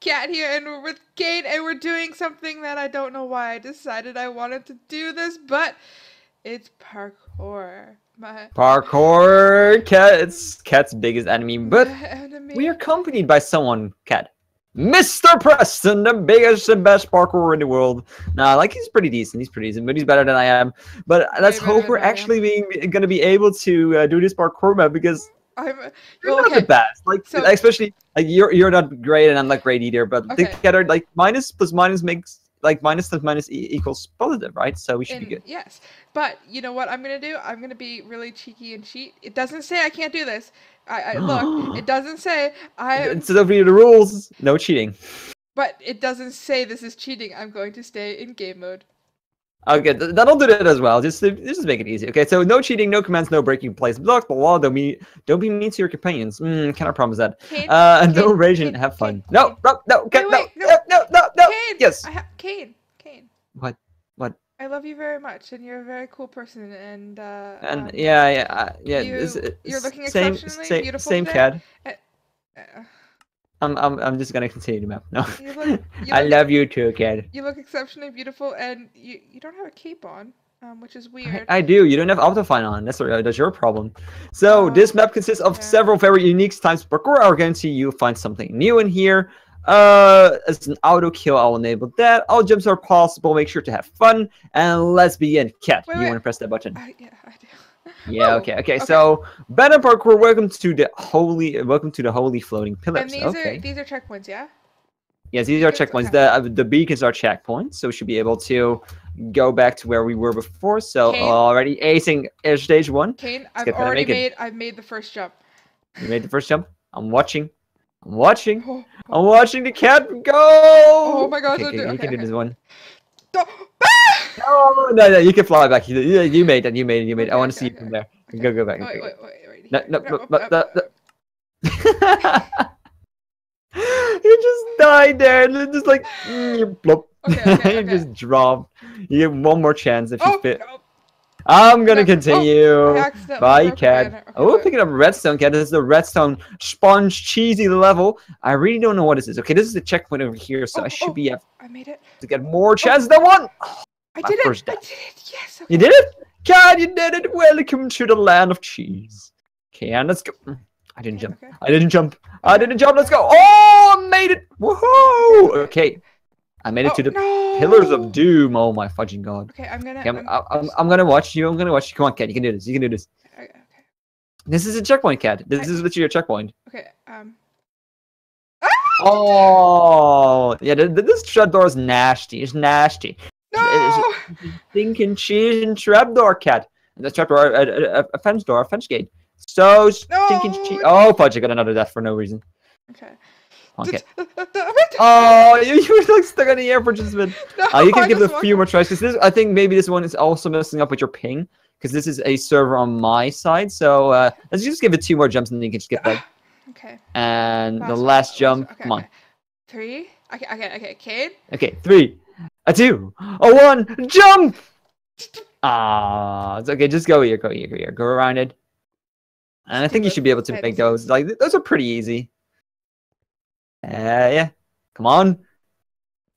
Cat here, and we're with Kane, and we're doing something that I don't know why I decided I wanted to do this, but it's parkour. My Parkour, cat. It's cat's biggest enemy, but enemy. we are accompanied by someone, cat. Mr. Preston, the biggest and best parkour in the world. Nah, like he's pretty decent. He's pretty decent, but he's better than I am. But let's hope we're actually being going to be able to uh, do this parkour map because I'm uh, you're well, not the best. Like so- especially like you're you're not great and I'm not great either. But Okay. together, like minus plus minus makes like minus plus minus e- equals positive, right? So we should be good. yes, but you know what I'm gonna do? I'm gonna be really cheeky and cheat. It doesn't say I can't do this. I, I look. It doesn't say I. It's over the rules. No cheating. But it doesn't say this is cheating. I'm going to stay in game mode. Okay, that'll do that as well. Just just make it easy. Okay, so no cheating, no commands, no breaking place blocks. Blah blah. Don't be don't be mean to your companions. Mm, can I promise that? Kane, Uh, and no raging. Have fun. Kane, No, no, no, okay, no, wait, no, no, no, no. Kane, Yes. I ha- Kane, Kane. What? What? I love you very much, and you're a very cool person. And uh, And um, yeah, yeah, uh, yeah. you- you're looking same, exceptionally same, beautiful Same today. cat. uh, I'm, I'm, I'm just gonna continue the map. No. You look- you I love you too, cat. you look exceptionally beautiful, and you you don't have a cape on, um, which is weird. I do. You don't have Optifine on. That's what- that's your problem. So this Oh, map consists of yeah. several very unique types of parkour. I guarantee you find something new in here. Uh, as an auto kill, I'll enable that. All jumps are possible. Make sure to have fun. And let's begin. Cat, Wait, you wait. want to press that button? I, yeah, I do. Yeah. Oh, okay. Okay. okay. So banner parkour. Welcome to the holy. Welcome to the holy floating And pillars. these Okay. are these are checkpoints, yeah. Yes, these are checkpoints. okay. The uh, the beacons are checkpoints, so we should be able to go back to where we were before. So Okay. already acing stage one. Kane, I've already made I've made the first jump. You made the first jump. I'm watching. I'm watching. Oh, I'm watching the cat go. Oh my God, Okay, okay, do- you okay, can do this one. No, no, no. You can fly back. You, you, you made it. You made it. You made it. I want to see you from there. Go, go back. Wait, wait, wait, wait. No, no, No, no, up, but the- you just died there, and then just like mm, you blop. Okay, okay, you okay. just dropped. You get one more chance if you Oh, fit. no, I'm gonna oh, continue. I Bye, cat. Okay, Oh, wait. picking up redstone, cat. This is the redstone sponge cheesy level. I really don't know what this is. Okay, this is the checkpoint over here, so Oh, I should oh. be able I made it. to get more chances than one. I did it. I did it. Yes. Okay. You did it, cat. You did it. Welcome to the land of cheese. Okay, and let's go. Mm, I didn't jump. okay. I didn't jump. I didn't jump. Let's go. Oh, I made it. Woohoo! Okay, I made it Oh, to the no. pillars of doom. Oh my fudging god. Okay, I'm gonna. Okay, I'm, I'm, I'm, I'm, gonna watch you. I'm gonna watch you. Come on, cat. You can do this. You can do this. okay, okay. This is a checkpoint, cat. This I- is literally your checkpoint. Okay. Um. Oh, yeah. th- th- This trapdoor is nasty. It's nasty. No. Thinking cheese and trapdoor, cat. And the trapdoor, a, uh, a, uh, a, uh, a fence door, a fence gate. So stinking No, cheese. Oh, fudge! I got another death for no reason. Okay. Cat. Oh. You, you were like stuck on the air for just a minute. no, Uh, you can I give it a few more tries because this. I think maybe this one is also messing up with your ping because this is a server on my side. So uh, let's just give it two more jumps and then you can just get that. Okay. And the Last one, last last jump. Okay, Come on. Three. Okay. Okay. Okay. Kane. Okay, three, a two, a one, jump! Ah, it's okay. Just go here, go here, go here, go around it. And I think you should be able to make those. Like those are pretty easy. Uh, yeah. Come on.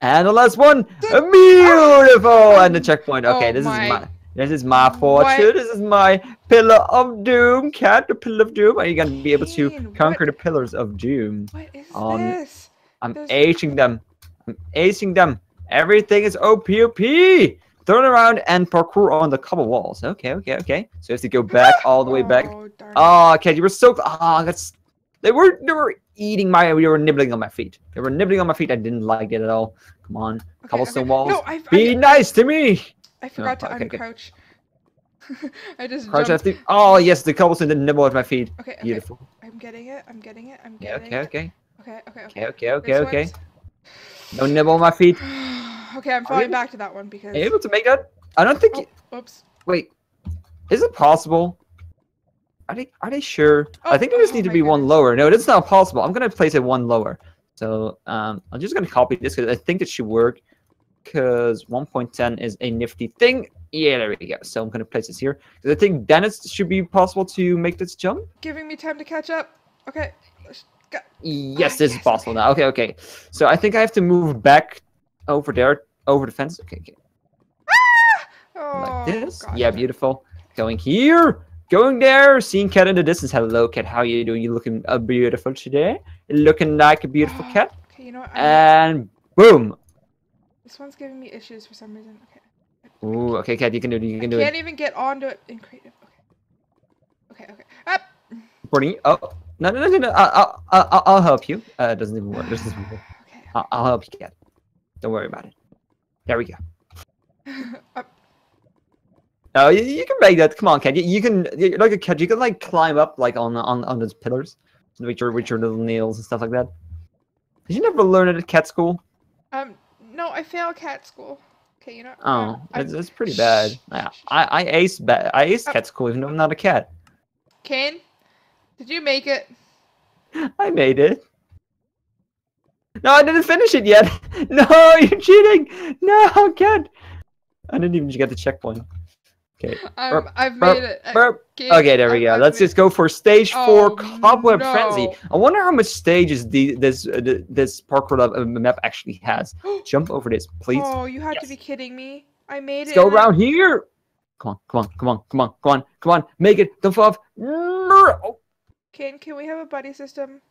And the last one, beautiful, and the checkpoint. Okay, Oh this my- is my. This is my What? fortune. This is my pillar of doom, cat. The pillar of doom. Are you gonna be able to Kane, what- conquer the pillars of doom? What is Um, this? I'm There's- acing them. I'm acing them. Everything is OPOP. Turn around and parkour on the cobble walls. Okay, okay, okay. So you have to go back all the way back. Oh. Oh, okay. You were so. Ah, that's. They were. They were eating my. They were nibbling on my feet. They were nibbling on my feet. I didn't like it at all. Come on, Okay, cobblestone okay. walls. No, I, Be I, nice to me. I forgot to okay, okay. uncrouch. I just Crouch jumped. after. Oh yes, the cobblestone didn't nibble at my feet. Okay, okay. Beautiful. I'm getting it. I'm getting it. I'm Yeah, getting okay, it. okay, Okay, okay, okay, okay, okay, This okay. one's- No nibble on my feet. okay, I'm falling back to that one because. Are you able to make that? I don't think. you- Oh, oops. Wait, is it possible? Are they are they sure? I Oh, think there just oh need to be one lower. No, it's not possible. I'm gonna place it one lower. So um, I'm just gonna copy this because I think it should work. Because 1.10 is a nifty thing. Yeah, there we go. So I'm gonna place this here. I think then it should be possible to make this jump. Giving me time to catch up. Okay. Yes, this is possible okay. now. Okay, okay. So I think I have to move back over there, over the fence. Okay, okay. Oh, Like this. gosh. Yeah, beautiful. Going here. Going there. Seeing cat in the distance. Hello, cat. How you doing? You looking uh, beautiful today? Looking like a beautiful Ah, cat. Okay, you know what? I'm- And boom. this one's giving me issues for some reason. Okay. Ooh, okay, cat. You can do it. You I can do can't it. even get onto it in creative. Okay. Okay, okay. Up. Bernie. Oh. No, no, no, no. no. I'll, I'll, I'll, help you. Uh, it doesn't even work. This doesn't. Okay. I'll, I'll help you, cat. Don't worry about it. There we go. Oh, you, you can make that. Come on, cat. You, you can like a cat. You can like climb up like on on on those pillars with your with your little nails and stuff like that. Did you never learn it at cat school? Um, no, I failed cat school. Okay, you know. Oh, I- it's, it's pretty bad. I I, I aced ba- I aced Oh. cat school even though I'm not a cat. Kane, did you make it? I made it. No, I didn't finish it yet. No, you're cheating. No, cat. I didn't even get the checkpoint. Okay. Um, Burp, I've burp, made it. Burp. Kane, Okay, there we go. I've Let's just go for stage four, Oh, Cobweb Frenzy. I wonder how much stages the this uh, the, this parkour lab- uh, map actually has. Jump over this, please. Oh, you have to be kidding me! I made Let's it. go and I- around here. Come on, come on, come on, come on, come on, come on. Make it. Don't fall off. Oh, Kane, can we have a buddy system?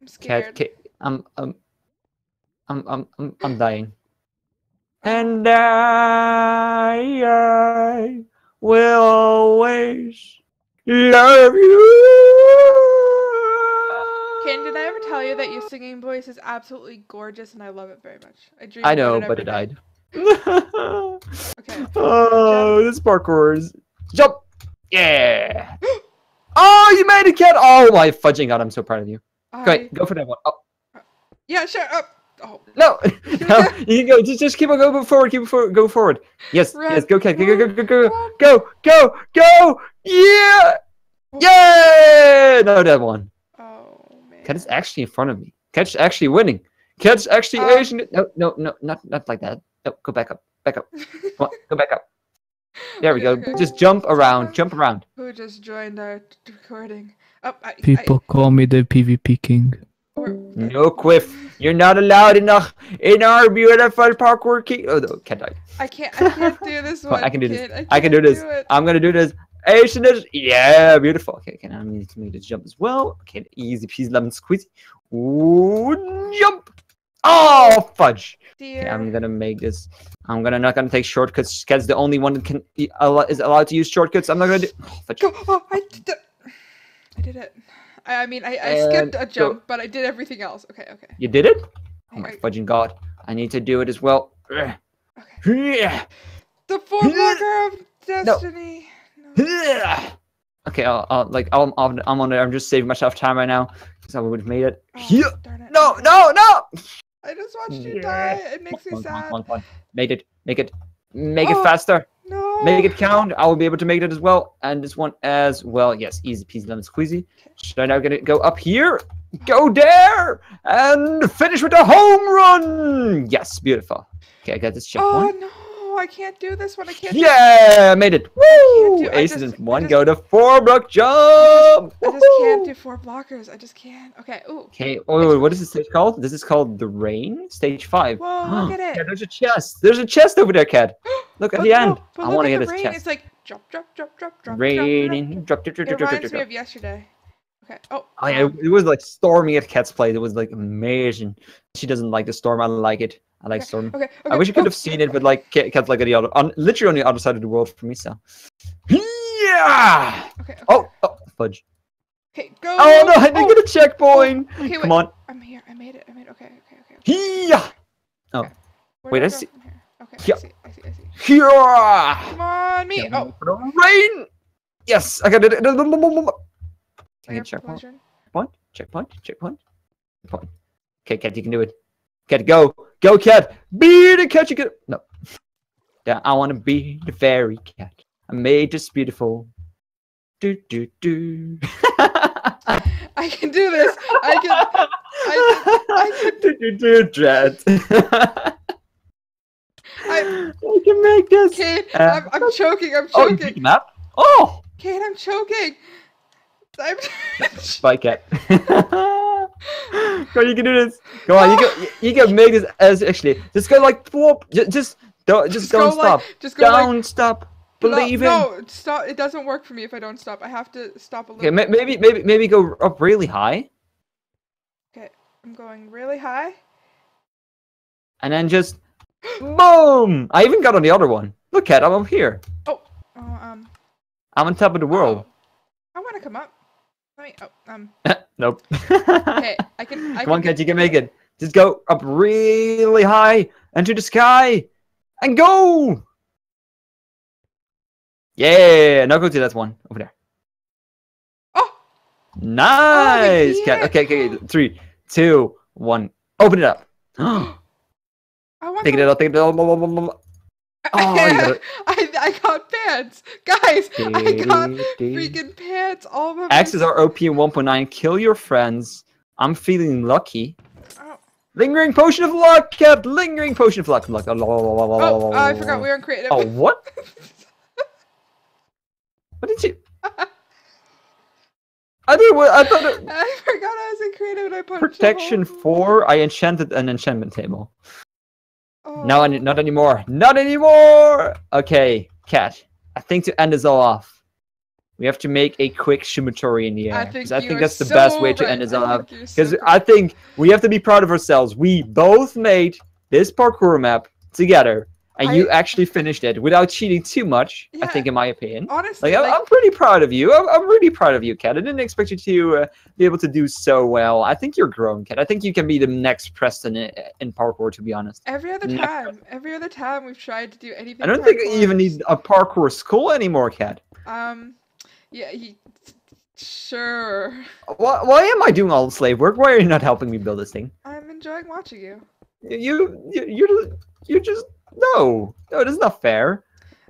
I'm scared. cat. I'm, I'm, I'm, I'm, I'm, I'm dying. And I, I will always love you. Kane, did I ever tell you that your singing voice is absolutely gorgeous and I love it very much? I dream I know, it but it day. died. Okay. oh, this parkour is jump. Yeah. oh, you made it, cat. Oh my fudging god! I'm so proud of you. I- Great, go for that one. Oh, Yeah, shut up. Oh, no, no, you can go. Just, just keep on going forward. Keep forward. Go forward. Yes, Run, yes. Go, cat. Go, go, go, go, go, go, go, go. Yeah, yeah. No, that one. oh man. Cat is actually in front of me. Cat's actually winning. Cat's actually Um, Asian. No, no, no, not, not like that. No, go back up. Back up. Come on, go back up. There we go. okay. Just jump around. Jump around. Who just joined our recording? Oh, I, People call me the PvP king. I, No, Quiff. You're not allowed in the in our beautiful parkour key. Oh, no, died. I I can't. I can't do this one. I can do this. kid. I can do can't this. it. I'm gonna do this. Asian is yeah, beautiful. Okay, okay, now I need to make this jump as well. Okay, easy peasy lemon squeezy. Ooh, jump. Oh fudge. Dear. Okay, I'm gonna make this. I'm gonna not gonna take shortcuts. Cat's the only one that can e- uh, is allowed to use shortcuts. I'm not gonna do. Oh, fudge. Go. Oh, I did it. I did it. I, I mean, I, I skipped a jump, but I did everything else. Okay, okay. You did it? Oh my I- fudging god! I need to do it as well. Okay. The four of destiny. No. Ugh. Okay, I'll, I'll like I'm, I'm I'm on it. I'm just saving myself time right now because I would have made it. Oh, Yeah. it. No, no, no. I just watched you Yeah. die. It makes me Come on, come on, sad. come on, come on. Make it, make it, make Oh. it faster. Make it count. I will be able to make it as well, and this one as well. Yes, easy peasy lemon squeezy. Should I now gonna go up here, go there, and finish with a home run. Yes, beautiful. Okay, I got this jump Oh no! I can't do this one. I can't. do- Yeah, I made it. Woo! I Aces just- in I one. just- Go to four block jump. I just can't do four blockers. I just can't. Okay. Ooh. Okay. Oh, what is this stage called? This is called the rain stage five. Whoa! Look at it. Yeah, there's a chest. There's a chest over there, Cat. Look at the no, end. I want to get this chest. It's like drop, drop, drop, drop, drop. Raining. Drop, Drop, drop, drop. drop, It drop, reminds drop, me of yesterday. Okay. Oh. Oh yeah, it was like storming at Cat's Play. It was like amazing. She doesn't like the storm. I like it. I like Okay, storm. Okay. okay. I wish you could oh, have seen it, but like Cat- Cat's like the other, on literally on the other side of the world from me. So, yeah. Okay. okay. Oh, oh fudge. Okay. Go. Oh no, I didn't oh. get a checkpoint. Oh, okay. Wait. Come on. I'm here. I made it. I made it. Okay. Okay. Okay. Yeah. Oh. Where Wait, do I see- Okay. Yeah. I see. I see. I see. Yeah. Come on, me. Yeah, Oh. for the rain. Yes, I got it. I I get checkpoint? Checkpoint. Checkpoint. Checkpoint. Checkpoint. Okay, Cat, you can do it. Cat, go. Go, Cat. Be the cat you can. No. Yeah, I want to be the fairy cat. I made this beautiful. Do, do, do. I can do this. I can. I I do, do, do, dread. I- I can make this. Kate, Uh, I'm, I'm choking. I'm Oh, you choking. map? Oh! Kate, I'm choking. I'm. Bye, cat. Go, you can do this. Go on, you can you can make this as actually. Just go like whoop. Just just don't just, Just don't stop. like- just go like- don't stop No- believing. No, stop. It doesn't work for me if I don't stop. I have to stop a little. Okay, ma- maybe maybe maybe go up really high Okay, I'm going really high. and then just boom. I even got on the other one. Look at I'm up here. Oh, um. I'm on top of the world. oh. I want to come up. Me. Oh, um. Nope. Okay, I can. I Come on, can Kat, you can make it. Just go up really high into the sky and go. Yeah, now go to that one over there. Oh, Nice, Kat. Okay, okay. Three, two, one. Open it up. I want. take it out. Take it out. blah, blah, blah, blah. Oh, you got it. I I got pants, guys. I got freaking pants all over. my- Axes are OP in 1.9. Kill your friends. I'm feeling lucky. Oh, Lingering potion of luck, kept. Lingering potion of luck. luck. Oh, oh, I forgot we were on creative. Oh, what? What did you? I did. What I thought. It... I forgot I was in creative and I punched. Protection four. I enchanted an enchantment table. Oh. No, not anymore. Not anymore. Okay, Cat. I think to end this all off, we have to make a quick sumotori in the I air. I think that's the best way to end this all off. think you're so Because. I think we have to be proud of ourselves. We both made this parkour map together, and you actually finished it without cheating too much. I think, in my opinion. honestly, Like, I'm, like, I'm pretty proud of you. I'm, I'm really proud of you, Kat. I didn't expect you to uh, be able to do so well. I think you're grown, Kat. I think you can be the next Preston in, in parkour, to be honest. every other never- time, every other time we've tried to do anything. I don't think you even need a parkour school anymore, Kat. Um, yeah, he, sure. Why, why am I doing all the slave work? Why are you not helping me build this thing? I'm enjoying watching you. You, you, you're, you're just no, no. it is not fair.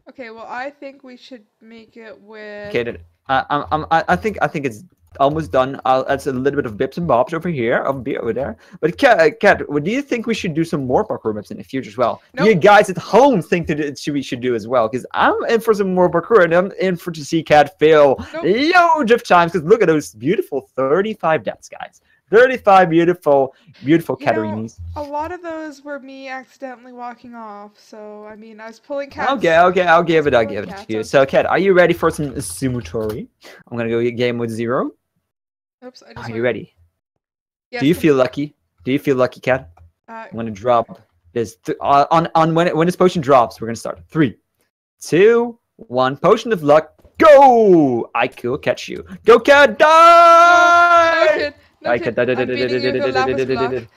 Okay, well, I think we should make it with. Okay, then, I, I'm, I'm, I I think, I think it's almost done. I'll add a little bit of bips and bobs over here, of be over there. But Kat, uh, Kat, what do you think we should do some more parkour maps in the future as well? Do You guys at home think that it should, we should do as well? Because I'm in for some more parkour, and I'm in for to see Cat fail Nope. loads of times. Because look at those beautiful 35 deaths, guys. 35 beautiful, beautiful You know, A lot of those were me accidentally walking off, so I mean, I was pulling cats. Okay, okay, I'll give it, I'll give it to you. So, Kat, are you ready for some sumotori? I'm gonna go get game with zero. Oops, I just Are you ready? Yes, Do you feel lucky? Do you feel lucky, Kat? Uh, I'm gonna drop this th- uh, on on when it, when this potion drops. We're gonna start. Three, two, one. Potion of luck. Go! I will catch you. Go, Kat! no Die! No I could. I'm beating you with a lapis block.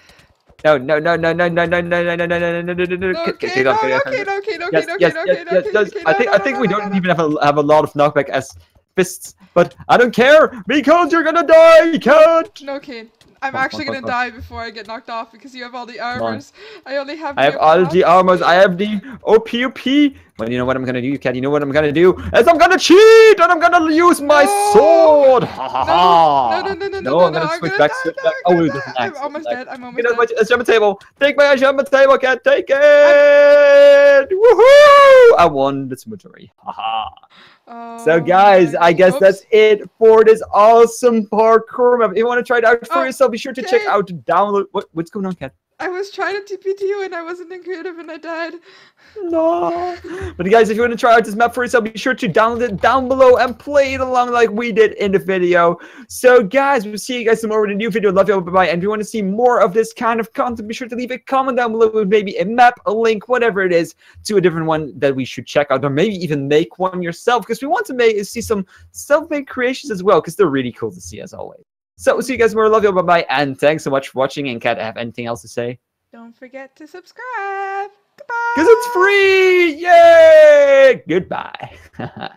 No, no, no, no, no, no, no, no, no, no, no, no, no, no, no, no. No Get- get- kid, get off, no, off. no kid, no kid, no kid, no kid, no yes, kid, yes, no kid, no yes. kid, I think I think we don't even have a have a lot of knockback as fists, but I don't care because you're gonna die, cat. No kid. I'm actually gonna die before I get knocked off because you have all the armors. I only have. I have all the armors. I have the OPUP. Well, you know what I'm gonna do, cat. You know what I'm gonna do? Is I'm gonna cheat and I'm gonna use my No! sword. Ha ha ha. No, no, no, no, no, No, I'm gonna switch back, switch back. Oh, I'm Oh, gonna it doesn't die. act, I'm almost dead. I'm almost dead. my enchantment table. Take my enchantment table, cat. Take it. Woohoo! I won the cemetery. Haha. So Oh guys, my I guess gosh. that's it for this awesome parkour map. If you want to try it out for Oh, yourself, be sure to check out the download. What, what's going on, cat? I was trying to TP to you and I wasn't in creative and I died. No. But guys, if you want to try out this map for yourself, be sure to download it down below and play it along like we did in the video. So guys, we'll see you guys tomorrow with a new video. Love you all. Bye-bye. And if you want to see more of this kind of content, be sure to leave a comment down below with maybe a map, a link, whatever it is, to a different one that we should check out. Or maybe even make one yourself because we want to make see some self-made creations as well because they're really cool to see as always. So we'll see you guys tomorrow. Love you. Bye-bye. And thanks so much for watching. And Kat, have anything else to say? Don't forget to subscribe. Goodbye. Because it's free! Yay! Goodbye.